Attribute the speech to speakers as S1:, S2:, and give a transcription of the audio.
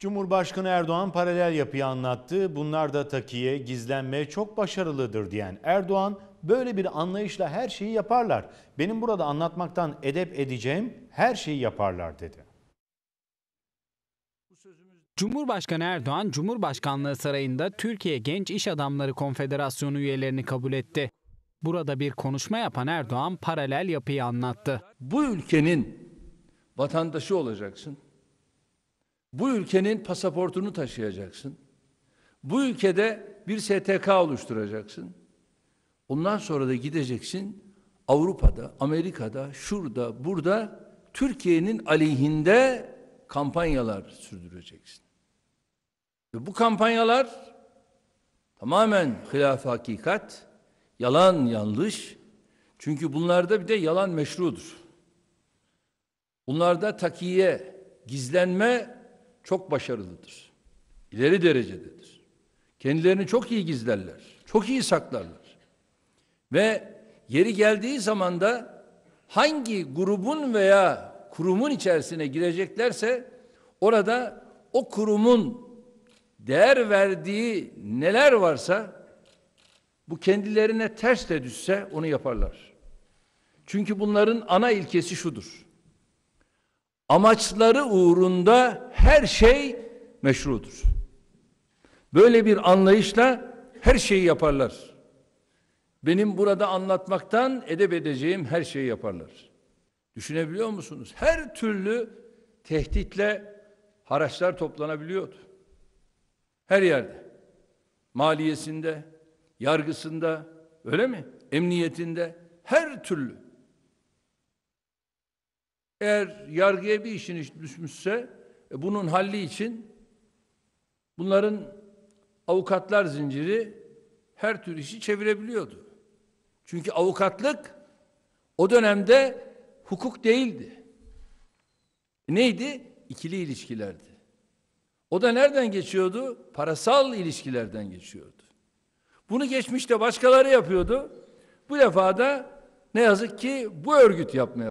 S1: Cumhurbaşkanı Erdoğan paralel yapıyı anlattı. Bunlar da takiye, gizlenme çok başarılıdır diyen Erdoğan böyle bir anlayışla her şeyi yaparlar. Benim burada anlatmaktan edep edeceğim her şeyi yaparlar dedi.
S2: Cumhurbaşkanı Erdoğan, Cumhurbaşkanlığı Sarayı'nda Türkiye Genç İş Adamları Konfederasyonu üyelerini kabul etti. Burada bir konuşma yapan Erdoğan paralel yapıyı anlattı.
S3: bu ülkenin vatandaşı olacaksın. Bu ülkenin pasaportunu taşıyacaksın. Bu ülkede bir STK oluşturacaksın. Ondan sonra da gideceksin Avrupa'da, Amerika'da, şurada, burada Türkiye'nin aleyhinde kampanyalar sürdüreceksin. Ve bu kampanyalar tamamen hilaf hakikat, yalan yanlış. Çünkü bunlarda bir de yalan meşrudur. Bunlarda takiye, gizlenme çok başarılıdır. İleri derecededir. Kendilerini çok iyi gizlerler. Çok iyi saklarlar. Ve yeri geldiği zaman da hangi grubun veya kurumun içerisine gireceklerse orada o kurumun değer verdiği neler varsa bu kendilerine ters de düşse onu yaparlar. Çünkü bunların ana ilkesi şudur. Amaçları uğrunda her şey meşrudur. Böyle bir anlayışla her şeyi yaparlar. Benim burada anlatmaktan edep edeceğim her şeyi yaparlar. Düşünebiliyor musunuz? Her türlü tehditle haraçlar toplanabiliyordu. Her yerde. Maliyesinde, yargısında, öyle mi? Emniyetinde, her türlü. Eğer yargıya bir işin iş düşmüşse e, bunun halli için bunların avukatlar zinciri her tür işi çevirebiliyordu. Çünkü avukatlık o dönemde hukuk değildi. Neydi? İkili ilişkilerdi. O da nereden geçiyordu? Parasal ilişkilerden geçiyordu. Bunu geçmişte başkaları yapıyordu. Bu defa da ne yazık ki bu örgüt yapmaya